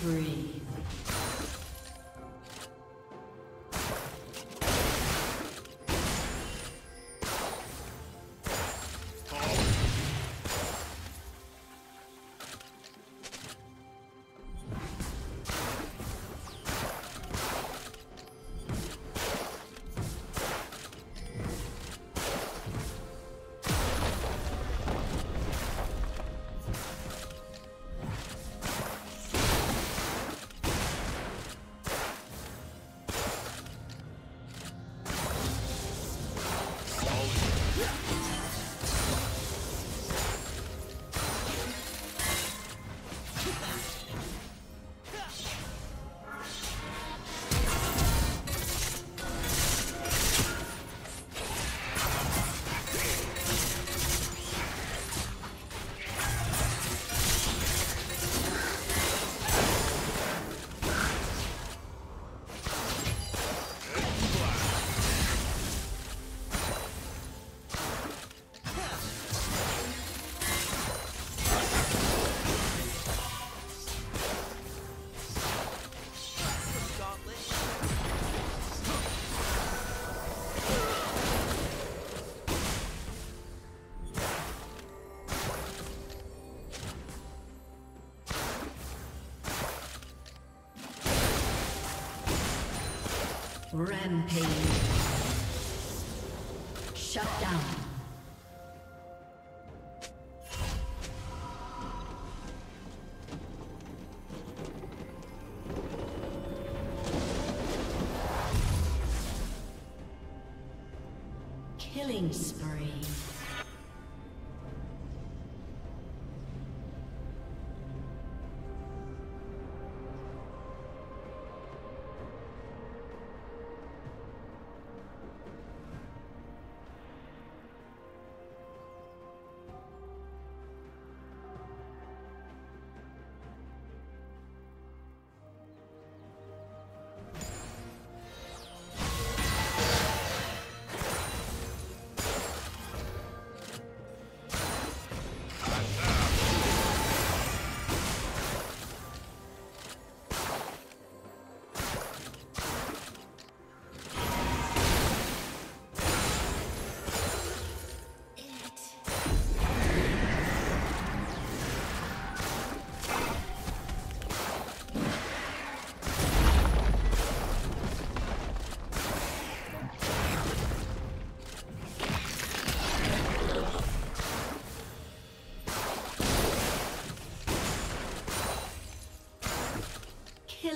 spree. Rampage. Shut down. Killing spree.